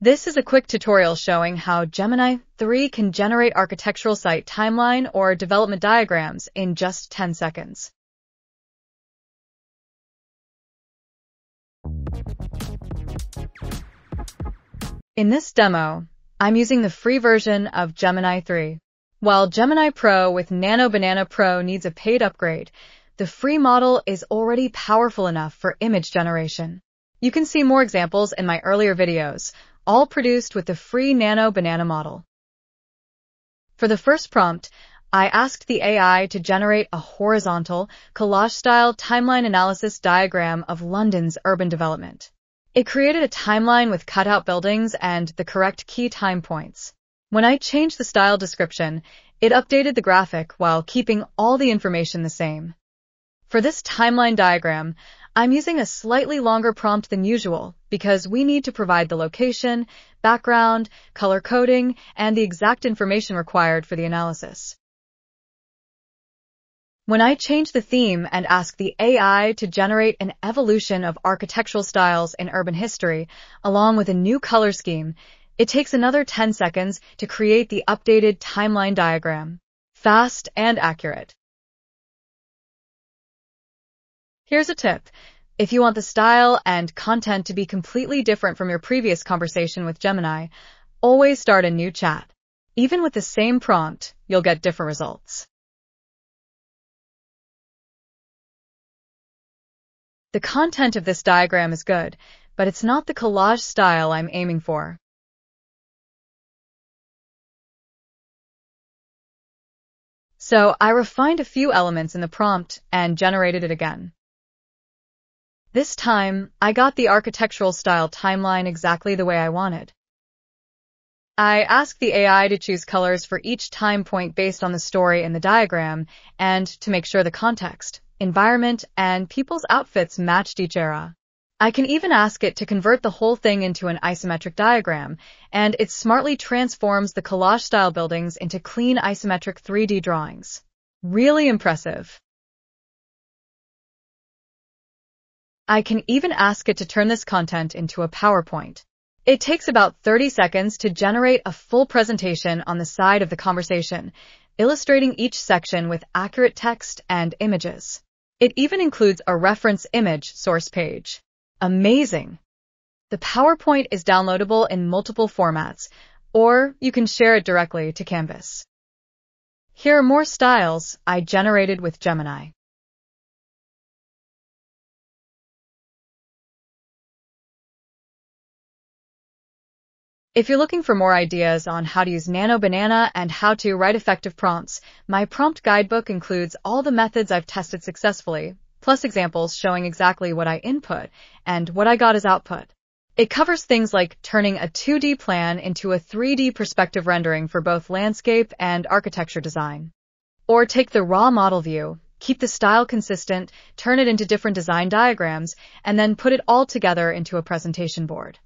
This is a quick tutorial showing how Gemini 3 can generate architectural site timeline or development diagrams in just 10 seconds. In this demo, I'm using the free version of Gemini 3. While Gemini Pro with Nano Banana Pro needs a paid upgrade, the free model is already powerful enough for image generation. You can see more examples in my earlier videos, all produced with the free Nano Banana model. For the first prompt, I asked the AI to generate a horizontal, collage-style timeline analysis diagram of London's urban development. It created a timeline with cutout buildings and the correct key time points. When I changed the style description, it updated the graphic while keeping all the information the same. For this timeline diagram, I'm using a slightly longer prompt than usual because we need to provide the location, background, color coding, and the exact information required for the analysis. When I change the theme and ask the AI to generate an evolution of architectural styles in urban history, along with a new color scheme, it takes another 10 seconds to create the updated timeline diagram. Fast and accurate. Here's a tip. If you want the style and content to be completely different from your previous conversation with Gemini, always start a new chat. Even with the same prompt, you'll get different results. The content of this diagram is good, but it's not the collage style I'm aiming for. So I refined a few elements in the prompt and generated it again. This time, I got the architectural style timeline exactly the way I wanted. I asked the AI to choose colors for each time point based on the story in the diagram and to make sure the context, environment, and people's outfits matched each era. I can even ask it to convert the whole thing into an isometric diagram, and it smartly transforms the collage-style buildings into clean isometric 3D drawings. Really impressive. I can even ask it to turn this content into a PowerPoint. It takes about 30 seconds to generate a full presentation on the side of the conversation, illustrating each section with accurate text and images. It even includes a reference image source page. Amazing! The PowerPoint is downloadable in multiple formats, or you can share it directly to Canvas. Here are more styles I generated with Gemini. If you're looking for more ideas on how to use Nano Banana and how to write effective prompts, my prompt guidebook includes all the methods I've tested successfully, plus examples showing exactly what I input and what I got as output. It covers things like turning a 2D plan into a 3D perspective rendering for both landscape and architecture design. Or take the raw model view, keep the style consistent, turn it into different design diagrams, and then put it all together into a presentation board.